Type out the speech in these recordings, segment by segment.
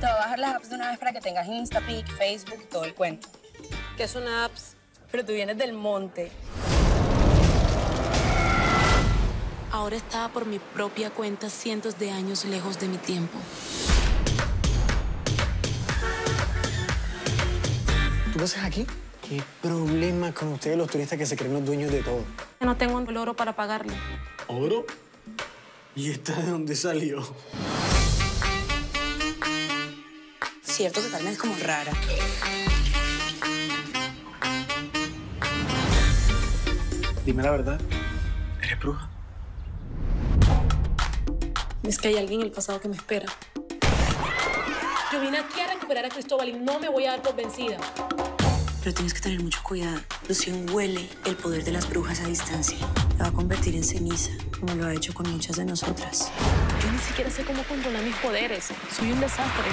te voy a bajar las apps de una vez para que tengas Instapic, Facebook, todo el cuento. ¿Qué son apps? Pero tú vienes del monte. Ahora estaba por mi propia cuenta cientos de años lejos de mi tiempo. ¿Tú qué haces aquí? ¿Qué problema con ustedes los turistas que se creen los dueños de todo? No tengo el oro para pagarle. ¿Oro? ¿Y esta de dónde salió? Cierto que Carmen es como rara. Dime la verdad. ¿Eres bruja? Es que hay alguien en el pasado que me espera. Yo vine aquí a recuperar a Cristóbal y no me voy a dar por vencida. Pero tienes que tener mucho cuidado. Lucian huele el poder de las brujas a distancia. La va a convertir en ceniza, como lo ha hecho con muchas de nosotras. Yo ni siquiera sé cómo controlar mis poderes. Soy un desastre.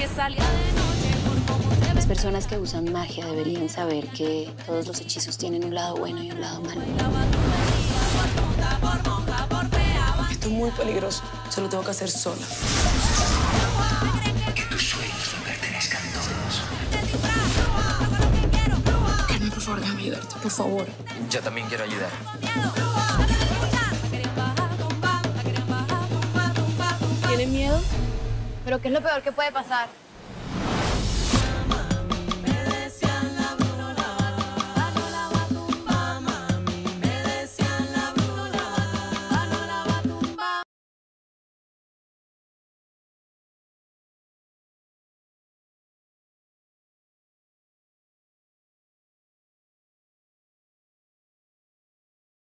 Porque salía de noche por cómo se Las personas que usan magia deberían saber que todos los hechizos tienen un lado bueno y un lado malo. Esto es muy peligroso. Se lo tengo que hacer sola. Que tus sueños no pertenezcan todos. Carmen, por favor, déjame ayudarte. Por favor. Yo también quiero ayudar. Pero ¿qué es lo peor que puede pasar?